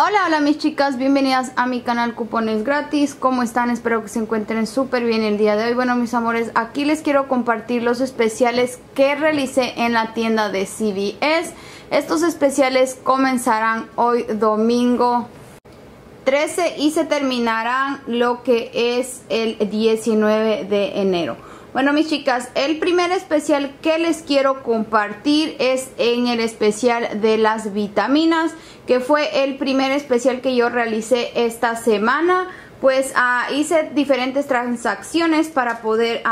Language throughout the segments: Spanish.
Hola, hola mis chicas, bienvenidas a mi canal Cupones Gratis. ¿Cómo están? Espero que se encuentren súper bien el día de hoy. Bueno, mis amores, aquí les quiero compartir los especiales que realicé en la tienda de CVS. Estos especiales comenzarán hoy domingo 13 y se terminarán lo que es el 19 de enero. Bueno mis chicas, el primer especial que les quiero compartir es en el especial de las vitaminas, que fue el primer especial que yo realicé esta semana. Pues uh, hice diferentes transacciones para poder...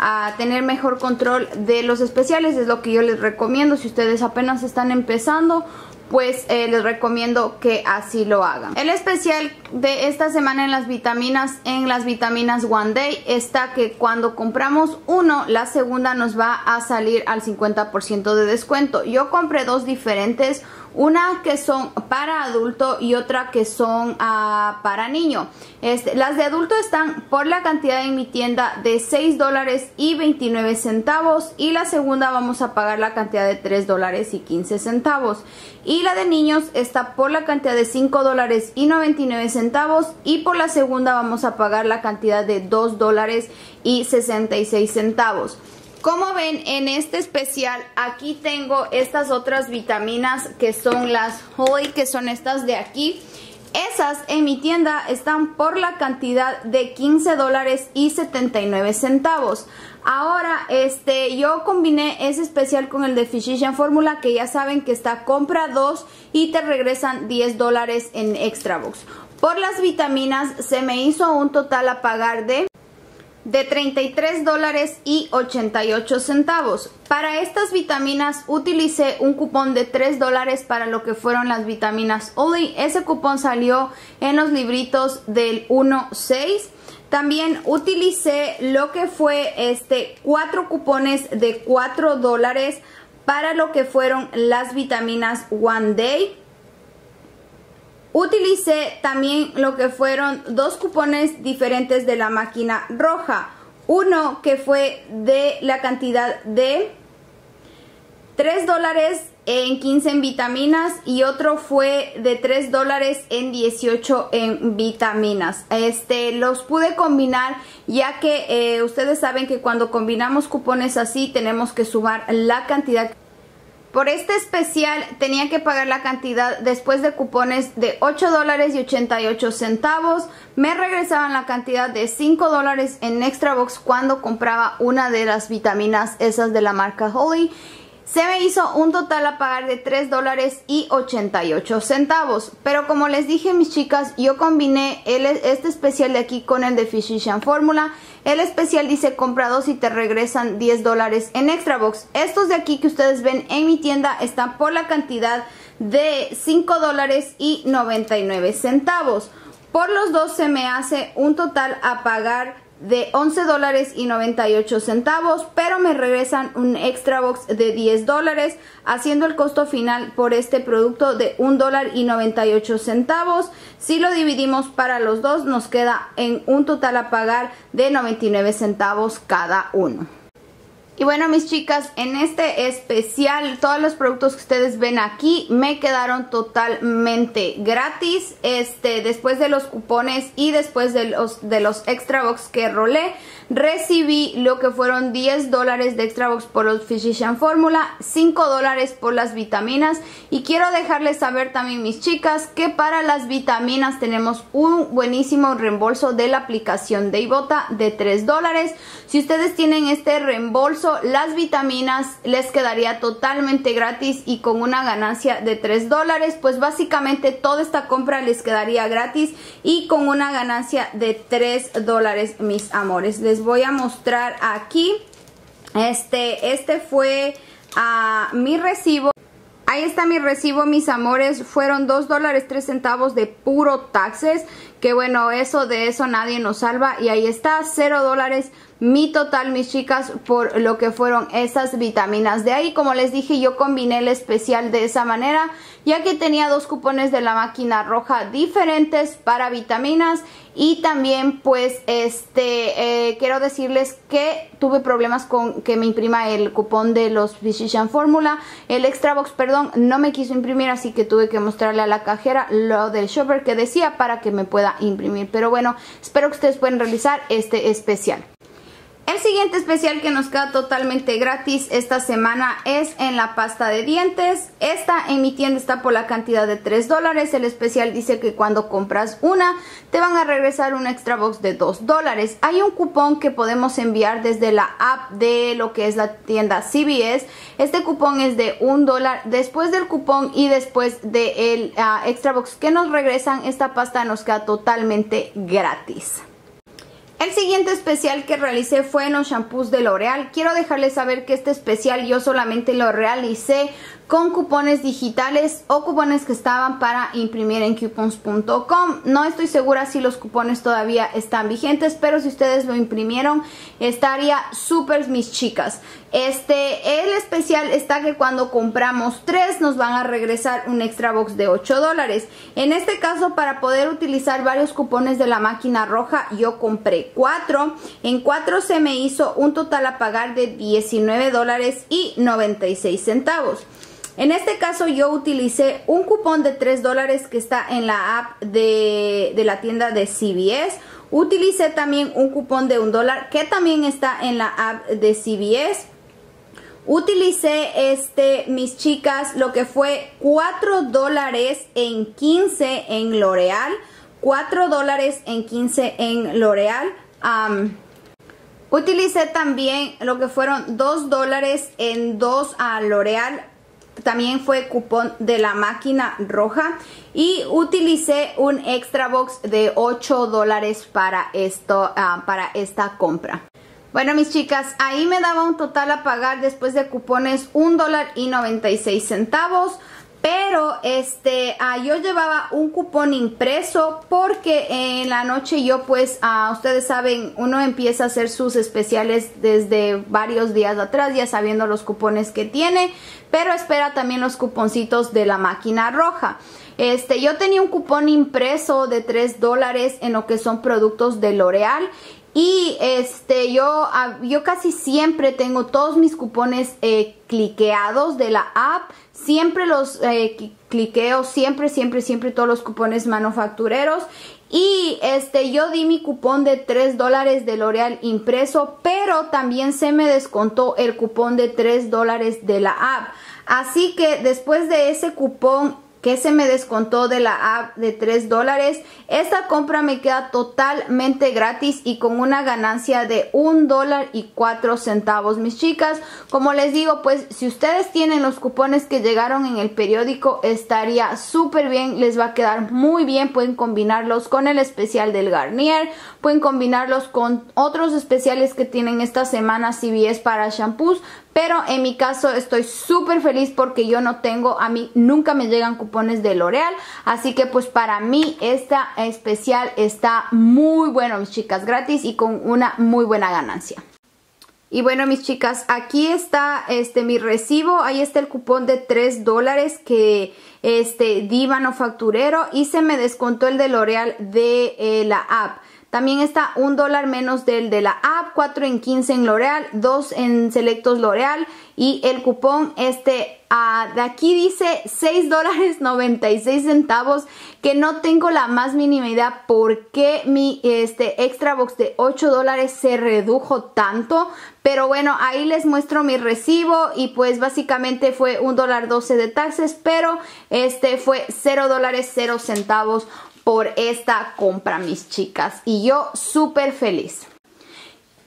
A tener mejor control de los especiales es lo que yo les recomiendo si ustedes apenas están empezando pues eh, les recomiendo que así lo hagan. El especial de esta semana en las vitaminas, en las vitaminas One Day, está que cuando compramos uno, la segunda nos va a salir al 50% de descuento. Yo compré dos diferentes, una que son para adulto y otra que son uh, para niño. Este, las de adulto están por la cantidad en mi tienda de 6 dólares y 29 centavos y la segunda vamos a pagar la cantidad de 3 dólares y 15 centavos. La de niños está por la cantidad de 5 dólares y 99 centavos y por la segunda vamos a pagar la cantidad de 2 dólares y 66 centavos. Como ven en este especial aquí tengo estas otras vitaminas que son las Holy, que son estas de aquí. Esas en mi tienda están por la cantidad de 15 dólares y 79 centavos. Ahora, este, yo combiné ese especial con el de Physician Formula que ya saben que está compra 2 y te regresan 10 dólares en extra box. Por las vitaminas se me hizo un total a pagar de de 33 dólares y 88 centavos. Para estas vitaminas utilicé un cupón de 3 dólares para lo que fueron las vitaminas Oli. Ese cupón salió en los libritos del 1.6. También utilicé lo que fue este cuatro cupones de 4 dólares para lo que fueron las vitaminas One Day. Utilicé también lo que fueron dos cupones diferentes de la máquina roja. Uno que fue de la cantidad de 3 dólares en 15 en vitaminas y otro fue de 3 dólares en 18 en vitaminas. Este, los pude combinar ya que eh, ustedes saben que cuando combinamos cupones así tenemos que sumar la cantidad por este especial tenía que pagar la cantidad después de cupones de 8 dólares y 88 centavos. Me regresaban la cantidad de 5 dólares en Extra Box cuando compraba una de las vitaminas esas de la marca Holy. Se me hizo un total a pagar de 3 dólares y 88 centavos. Pero como les dije mis chicas, yo combiné este especial de aquí con el de Physician Formula el especial dice compra dos y te regresan 10 dólares en extra box. Estos de aquí que ustedes ven en mi tienda están por la cantidad de 5 dólares y 99 centavos. Por los dos se me hace un total a pagar de 11 dólares y 98 centavos, pero me regresan un extra box de 10 dólares, haciendo el costo final por este producto de 1 dólar y 98 centavos. Si lo dividimos para los dos, nos queda en un total a pagar de 99 centavos cada uno. Y bueno mis chicas, en este especial todos los productos que ustedes ven aquí me quedaron totalmente gratis. Este, después de los cupones y después de los, de los extra box que rolé, recibí lo que fueron 10 dólares de extra box por los Physician Formula, 5 dólares por las vitaminas y quiero dejarles saber también mis chicas que para las vitaminas tenemos un buenísimo reembolso de la aplicación de Ibota de 3 dólares. Si ustedes tienen este reembolso las vitaminas les quedaría totalmente gratis y con una ganancia de 3 dólares. Pues básicamente toda esta compra les quedaría gratis y con una ganancia de 3 dólares, mis amores. Les voy a mostrar aquí. Este, este fue a mi recibo. Ahí está mi recibo, mis amores. Fueron 2 dólares 3 centavos de puro taxes. Que bueno, eso de eso nadie nos salva. Y ahí está, 0 dólares mi total, mis chicas, por lo que fueron esas vitaminas. De ahí, como les dije, yo combiné el especial de esa manera, ya que tenía dos cupones de la máquina roja diferentes para vitaminas y también pues este eh, quiero decirles que tuve problemas con que me imprima el cupón de los Physician Formula. El extra box perdón no me quiso imprimir así que tuve que mostrarle a la cajera lo del shopper que decía para que me pueda imprimir. Pero bueno espero que ustedes puedan realizar este especial el siguiente especial que nos queda totalmente gratis esta semana es en la pasta de dientes. Esta en mi tienda está por la cantidad de 3 dólares. El especial dice que cuando compras una te van a regresar un extra box de 2 dólares. Hay un cupón que podemos enviar desde la app de lo que es la tienda CBS. Este cupón es de 1 dólar. Después del cupón y después del ah, extra box que nos regresan, esta pasta nos queda totalmente gratis. El siguiente especial que realicé fue en los shampoos de L'Oreal. Quiero dejarles saber que este especial yo solamente lo realicé con cupones digitales o cupones que estaban para imprimir en coupons.com. No estoy segura si los cupones todavía están vigentes, pero si ustedes lo imprimieron estaría súper mis chicas. Este, el especial está que cuando compramos tres nos van a regresar un extra box de 8 dólares. En este caso para poder utilizar varios cupones de la máquina roja yo compré cuatro. En cuatro se me hizo un total a pagar de 19 dólares y 96 centavos. En este caso yo utilicé un cupón de 3 dólares que está en la app de, la tienda de CVS. Utilicé también un cupón de un dólar que también está en la app de CVS. Utilicé este, mis chicas, lo que fue 4 dólares en 15 en L'Oreal. 4 dólares en 15 en L'Oreal. utilicé también lo que fueron 2 dólares en 2 a L'Oreal también fue cupón de la máquina roja y utilicé un extra box de 8 dólares para esto ah, para esta compra. Bueno mis chicas ahí me daba un total a pagar después de cupones un dólar y 96 centavos pero este ah, yo llevaba un cupón impreso porque en la noche yo pues uh, ustedes saben uno empieza a hacer sus especiales desde varios días atrás ya sabiendo los cupones que tiene pero espera también los cuponcitos de la máquina roja este, yo tenía un cupón impreso de 3 dólares en lo que son productos de L'Oreal y este, yo, ah, yo casi siempre tengo todos mis cupones eh, cliqueados de la app. Siempre los eh, cliqueo, siempre, siempre, siempre todos los cupones manufactureros. Y este, yo di mi cupón de 3 dólares de L'Oreal impreso, pero también se me descontó el cupón de 3 dólares de la app. Así que después de ese cupón que se me descontó de la app de 3 dólares. Esta compra me queda totalmente gratis y con una ganancia de un dólar y 4 centavos, mis chicas. Como les digo, pues si ustedes tienen los cupones que llegaron en el periódico, estaría súper bien, les va a quedar muy bien. Pueden combinarlos con el especial del Garnier, pueden combinarlos con otros especiales que tienen esta semana CBS para shampoos pero en mi caso estoy súper feliz porque yo no tengo, a mí nunca me llegan cupones de L'Oreal. Así que pues para mí esta especial está muy bueno, mis chicas, gratis y con una muy buena ganancia. Y bueno, mis chicas, aquí está este mi recibo. Ahí está el cupón de 3 dólares que este di manufacturero y se me descontó el de L'Oreal de eh, la app. También está un dólar menos del de la app, 4 en 15 en L'Oreal, 2 en Selectos L'Oreal y el cupón este uh, de aquí dice 6 dólares 96 centavos que no tengo la más mínima idea por qué mi este extra box de 8 dólares se redujo tanto pero bueno ahí les muestro mi recibo y pues básicamente fue un dólar 12 de taxes pero este fue 0 dólares 0 centavos por esta compra, mis chicas. Y yo súper feliz.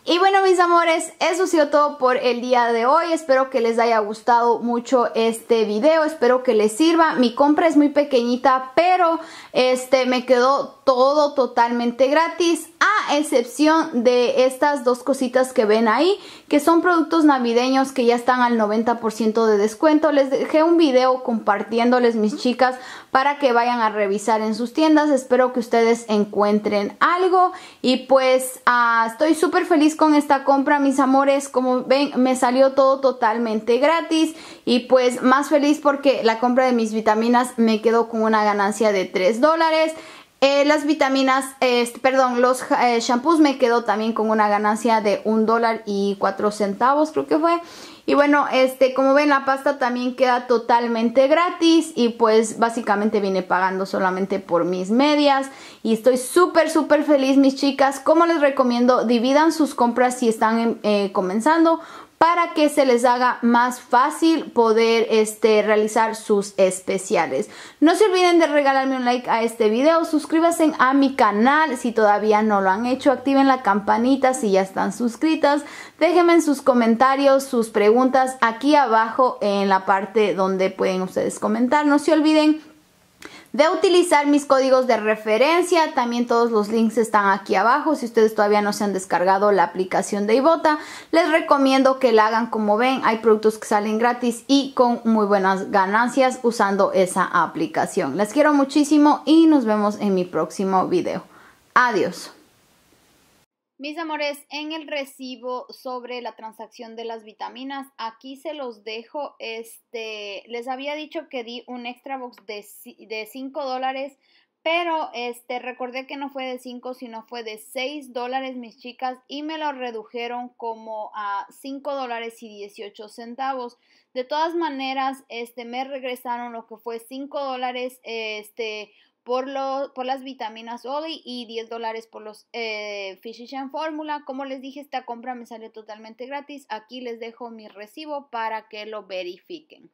Y bueno mis amores, eso ha sido todo por el día de hoy. Espero que les haya gustado mucho este video. Espero que les sirva. Mi compra es muy pequeñita, pero este me quedó todo totalmente gratis excepción de estas dos cositas que ven ahí que son productos navideños que ya están al 90% de descuento les dejé un video compartiéndoles mis chicas para que vayan a revisar en sus tiendas espero que ustedes encuentren algo y pues ah, estoy súper feliz con esta compra, mis amores. Como ven, me salió todo totalmente gratis. Y pues más feliz porque la compra de mis vitaminas me quedó con una ganancia de 3 dólares. Eh, las vitaminas, este, perdón, los eh, shampoos me quedó también con una ganancia de un dólar y cuatro centavos, creo que fue. Y bueno, este, como ven, la pasta también queda totalmente gratis y pues básicamente vine pagando solamente por mis medias y estoy súper, súper feliz, mis chicas. Como les recomiendo, dividan sus compras si están eh, comenzando para que se les haga más fácil poder este, realizar sus especiales. No se olviden de regalarme un like a este video, suscríbanse a mi canal si todavía no lo han hecho, activen la campanita si ya están suscritas, déjenme en sus comentarios sus preguntas aquí abajo en la parte donde pueden ustedes comentar. No se olviden de utilizar mis códigos de referencia. También todos los links están aquí abajo. Si ustedes todavía no se han descargado la aplicación de Ibota, les recomiendo que la hagan como ven. Hay productos que salen gratis y con muy buenas ganancias usando esa aplicación. Les quiero muchísimo y nos vemos en mi próximo video. Adiós. Mis amores, en el recibo sobre la transacción de las vitaminas, aquí se los dejo. Este, les había dicho que di un extra box de, de 5 dólares, pero este, recordé que no fue de 5, sino fue de 6 dólares, mis chicas, y me lo redujeron como a 5 dólares y 18 centavos. De todas maneras, este, me regresaron lo que fue 5 dólares, este, por, lo, por las vitaminas Oli y 10 dólares por los eh, Physician Formula. Como les dije, esta compra me salió totalmente gratis. Aquí les dejo mi recibo para que lo verifiquen.